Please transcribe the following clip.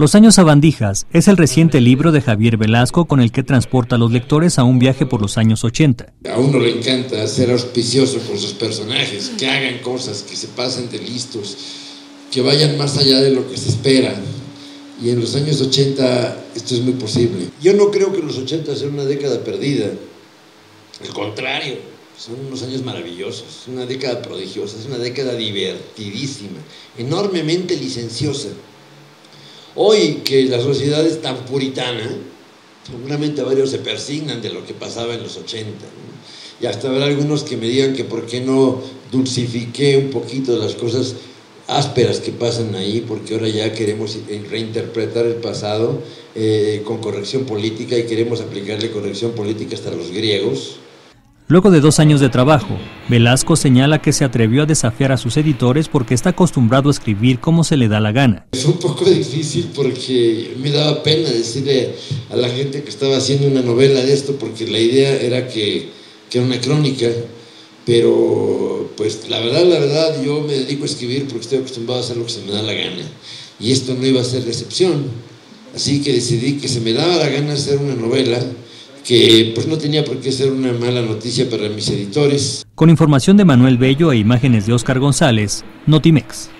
Los años sabandijas es el reciente libro de Javier Velasco con el que transporta a los lectores a un viaje por los años 80. A uno le encanta ser auspicioso con sus personajes, que hagan cosas, que se pasen de listos, que vayan más allá de lo que se espera. Y en los años 80 esto es muy posible. Yo no creo que los 80 sean una década perdida. Al contrario, son unos años maravillosos, una década prodigiosa, es una década divertidísima, enormemente licenciosa. Hoy que la sociedad es tan puritana, seguramente varios se persignan de lo que pasaba en los 80. Y hasta habrá algunos que me digan que por qué no dulcifiqué un poquito las cosas ásperas que pasan ahí, porque ahora ya queremos reinterpretar el pasado eh, con corrección política y queremos aplicarle corrección política hasta los griegos. Luego de dos años de trabajo, Velasco señala que se atrevió a desafiar a sus editores porque está acostumbrado a escribir como se le da la gana. Es un poco difícil porque me daba pena decirle a la gente que estaba haciendo una novela de esto porque la idea era que, que era una crónica, pero pues la verdad, la verdad, yo me dedico a escribir porque estoy acostumbrado a hacer lo que se me da la gana y esto no iba a ser la excepción. Así que decidí que se me daba la gana hacer una novela que pues no tenía por qué ser una mala noticia para mis editores. Con información de Manuel Bello e imágenes de Oscar González, Notimex.